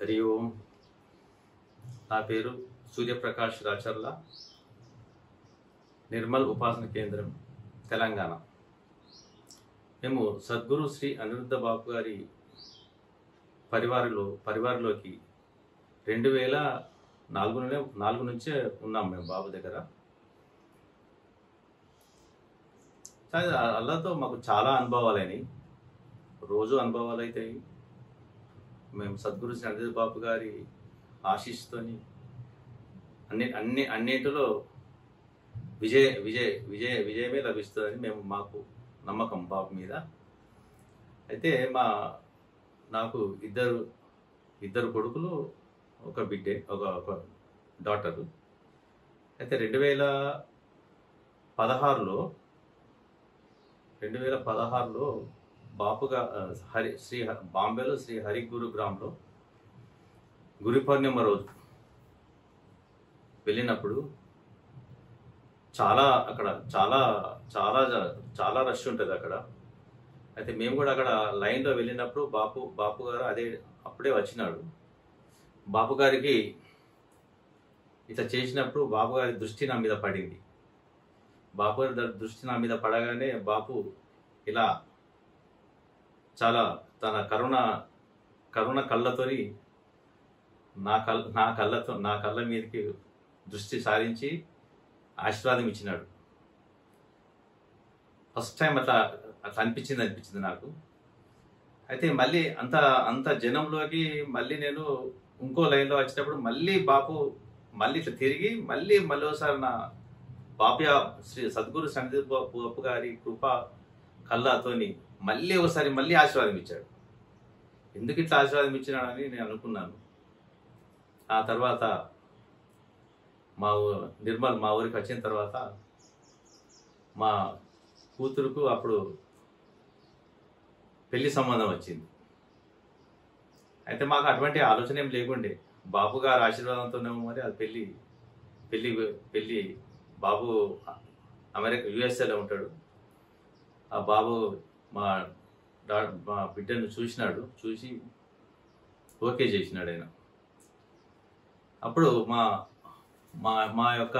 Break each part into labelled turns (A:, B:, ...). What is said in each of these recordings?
A: హరి ఓం. నా పేరు సూర్యప్రకాష్ రాచర్ల. నిర్మల్ ఉపాసన కేంద్రం తెలంగాణ. మేము సద్గురు శ్రీ అనిరుద్ధ బాబు గారి పరివారిలో పరివారిలోకి రెండు వేల నాలుగులోనే నాలుగు నుంచే ఉన్నాం మేము బాబు దగ్గర. అల్లతో మాకు చాలా అనుభవాలని రోజు అనుభవాలు అవుతాయి మేము సద్గురు శ్రీ బాబు గారి ఆశీస్సుతోని అన్ని అన్ని అన్నింటిలో విజయ విజయ విజయ విజయమే లభిస్తుందని మేము మాకు నమ్మకం బాబు మీద. అయితే మా నాకు ఇద్దరు ఇద్దరు కొడుకులు ఒక బిడ్డే ఒక ఒక డాటరు. అయితే రెండు వేల పదహారులో రెండు వేల పదహారులో బాపుగా హరి శ్రీ బాంబేలో శ్రీ హరిగురు గ్రామంలో గురు పౌర్ణిమ రోజు వెళ్ళినప్పుడు చాలా అక్కడ చాలా చాలా చాలా రష్ ఉంటుంది అక్కడ. అయితే మేము కూడా అక్కడ లైన్లో వెళ్ళినప్పుడు బాపు బాపు గారు అదే అప్పుడే వచ్చినాడు. బాపు గారికి ఇట్లా చేసినప్పుడు బాపు గారి దృష్టి నా మీద పడింది. బాపు గారి దృష్టి నా మీద పడగానే బాపు ఇలా చాలా తన కరుణ కరుణ కళ్ళతోని నా కళ్ళ నా కళ్ళతో నా కళ్ళ మీదకి దృష్టి సారించి ఆశీర్వాదం ఇచ్చినాడు. ఫస్ట్ టైం అట్లా అట్లా అనిపించింది అనిపించింది నాకు. అయితే మళ్ళీ అంత అంత జనంలోకి మళ్ళీ నేను ఇంకో లైన్లో వచ్చినప్పుడు మళ్ళీ బాపు మళ్ళీ ఇట్లా తిరిగి మళ్ళీ మళ్ళీ ఒకసారి నా బాప్య శ్రీ సద్గురు సన్నిధి బాపు గారి కృప కళ్ళతోని మళ్ళీ ఒకసారి మళ్ళీ ఆశీర్వాదం ఇచ్చాడు. ఎందుకు ఇట్లా ఆశీర్వాదం ఇచ్చినాడని నేను అనుకున్నాను. ఆ తర్వాత మా ఊరు నిర్మల్ మా ఊరికి వచ్చిన తర్వాత మా కూతురుకు అప్పుడు పెళ్ళి సంబంధం వచ్చింది. అయితే మాకు అటువంటి ఆలోచన ఏం లేకుండే. బాబు గారు ఆశీర్వాదంతోనేమో మరి అది పెళ్ళి పెళ్ళి పెళ్ళి బాబు అమెరికా యుఎస్ఏలో ఉంటాడు. ఆ బాబు మా డా మా బిడ్డను చూసినాడు. చూసి ఓకే చేసినాడు ఆయన. అప్పుడు మా మా మా యొక్క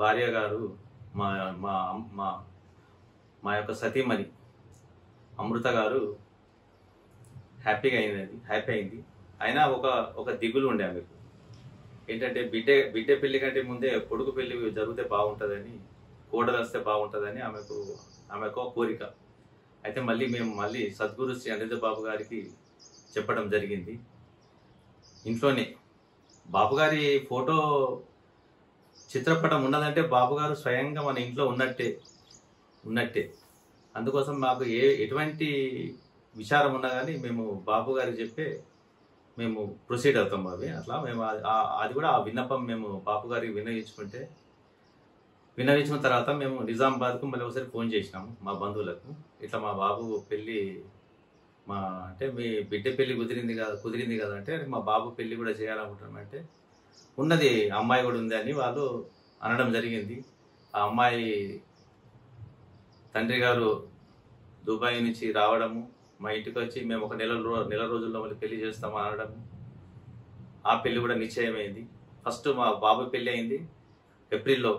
A: భార్య గారు మా మా మా మా యొక్క సతీమణి అమృత గారు హ్యాపీగా అయింది అది హ్యాపీ అయింది. అయినా ఒక ఒక దిగులు ఉండే ఆమెకు. ఏంటంటే బిడ్డ బిడ్డ పెళ్ళి కంటే ముందే కొడుకు పెళ్ళి జరిగితే బాగుంటుందని కోడలు వస్తే బాగుంటుందని ఆమెకు ఆమెకు కోరిక. అయితే మళ్ళీ మేము మళ్ళీ సద్గురు శ్రీ అనిరుద్ధ బాబు గారికి చెప్పడం జరిగింది. ఇంట్లోనే బాబుగారి ఫోటో చిత్రపటం ఉన్నదంటే బాబుగారు స్వయంగా మన ఇంట్లో ఉన్నట్టే ఉన్నట్టే. అందుకోసం మాకు ఏ ఎటువంటి విచారం ఉన్నా కానీ మేము బాబు గారికి చెప్పే మేము ప్రొసీడ్ అవుతాం అవి అట్లా మేము అది కూడా ఆ విన్నపం మేము బాబు గారికి విన్నవించిన తర్వాత మేము నిజామాబాద్కు మళ్ళీ ఒకసారి ఫోన్ చేసినాము మా బంధువులకు. ఇట్లా మా బాబు పెళ్ళి మా అంటే మీ బిడ్డ పెళ్ళి కుదిరింది కదా కుదిరింది కదా అంటే మా బాబు పెళ్ళి కూడా చేయాలనుకుంటున్నామంటే ఉన్నది అమ్మాయి కూడా ఉంది అని వాళ్ళు అనడం జరిగింది. ఆ అమ్మాయి తండ్రి గారు దుబాయ్ నుంచి రావడము మా ఇంటికి వచ్చి మేము ఒక నెల నెల రోజుల్లో మళ్ళీ పెళ్ళి చేస్తాము అనడము ఆ పెళ్ళి కూడా నిశ్చయమైంది. ఫస్ట్ మా బాబు పెళ్ళి అయింది. ఏప్రిల్లో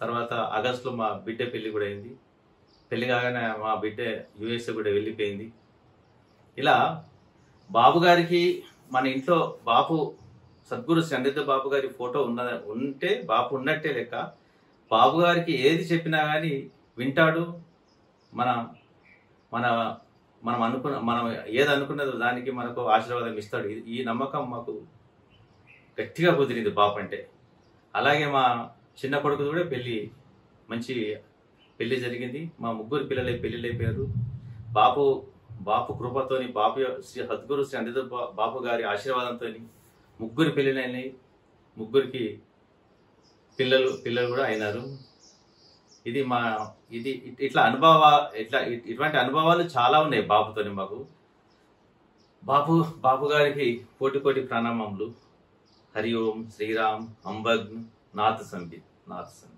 A: తర్వాత ఆగస్టులో మా బిడ్డ పెళ్ళి కూడా అయింది. పెళ్ళి కాగానే మా బిడ్డ యుఎస్ఏ కూడా వెళ్ళిపోయింది. ఇలా బాబు గారికి మన ఇంట్లో బాపు సద్గురు సందిద్ద బాబు గారి ఫోటో ఉన్న ఉంటే బాపు ఉన్నట్టే లెక్క బాబు గారికి ఏది చెప్పినా కానీ వింటాడు. మన మన మనం అనుకున్న మనం ఏది అనుకున్నదో దానికి మనకు ఆశీర్వాదం ఇస్తాడు. ఈ నమ్మకం మాకు గట్టిగా కుదిరింది బాపు అంటే. అలాగే మా చిన్న కొడుకు కూడా పెళ్ళి మంచి పెళ్ళి జరిగింది. మా ముగ్గురు పిల్లలే పెళ్ళిళ్ళు అయిపోయారు బాపు బాపు కృపతోని బాపు శ్రీ సద్గురు శ్రీ అనిరుద్ధ బా- బాపు గారి ఆశీర్వాదంతో ముగ్గురు పెళ్ళిళ్ళైనాయి. ముగ్గురికి పిల్లలు పిల్లలు కూడా అయినారు. ఇది మా ఇది ఇట్- ఇట్లా అనుభవ ఇట్లా ఇటువంటి అనుభవాలు చాలా ఉన్నాయి బాపుతోని మాకు. బాపు బాపు గారికి కోటి కోటి ప్రణామములు హరి ఓం శ్రీరామ్ అంబగ్న్ నాథ సంబి నాథ సంబి